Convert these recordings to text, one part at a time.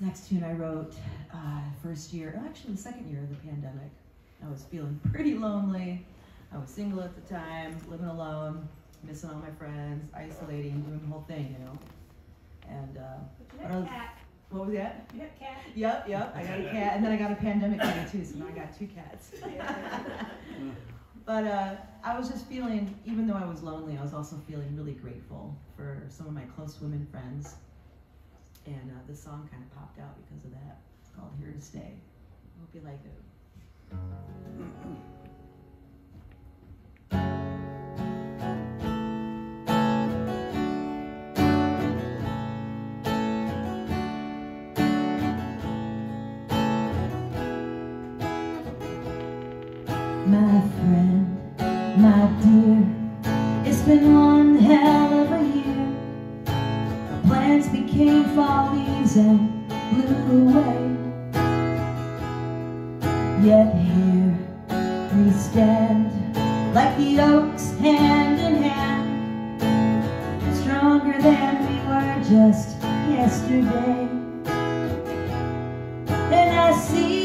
next tune I wrote uh, first year, actually the second year of the pandemic. I was feeling pretty lonely. I was single at the time, living alone, missing all my friends, isolating, doing the whole thing, you know. And uh, But you had a cat. what was that? You a cat. Yep, yep. I got a cat, and then I got a pandemic cat too, so now I got two cats. but uh, I was just feeling, even though I was lonely, I was also feeling really grateful for some of my close women friends. This song kind of popped out because of that. It's called Here to Stay. Hope you like it. My friend, my dear, it's been one hell of a year. Our plans became fall and blew away. Yet here we stand, like the oaks hand in hand, stronger than we were just yesterday. And I see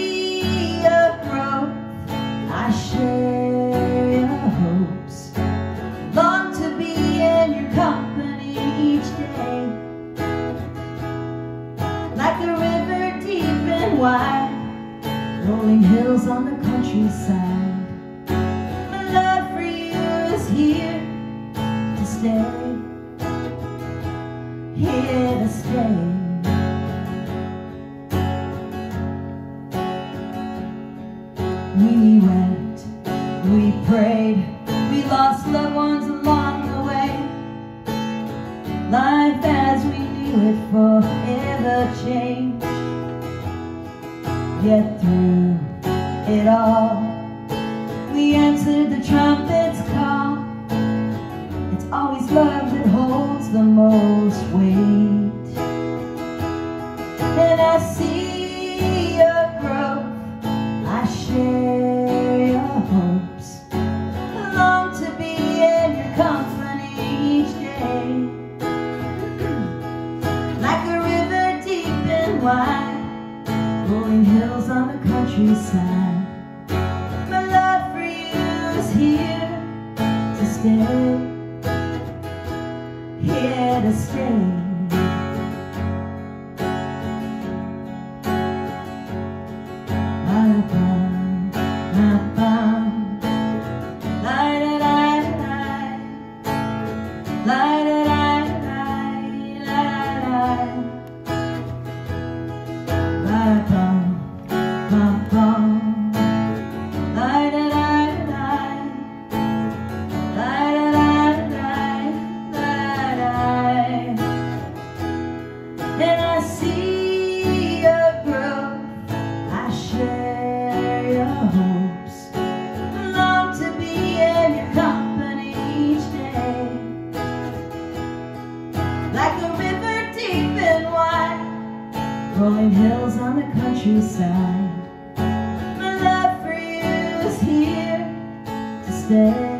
Like a river deep and wide Rolling hills on the countryside My love for you is here to stay Here to stay We wept, we prayed, we lost loved ones along the way. Life as we knew it forever change Yet through it all, we answered the trumpet's call. It's always love that holds the most weight. And I see wide, rolling hills on the countryside. My love for you is here to stay. Here to stay. Rolling hills on the countryside. My love for you is here to stay.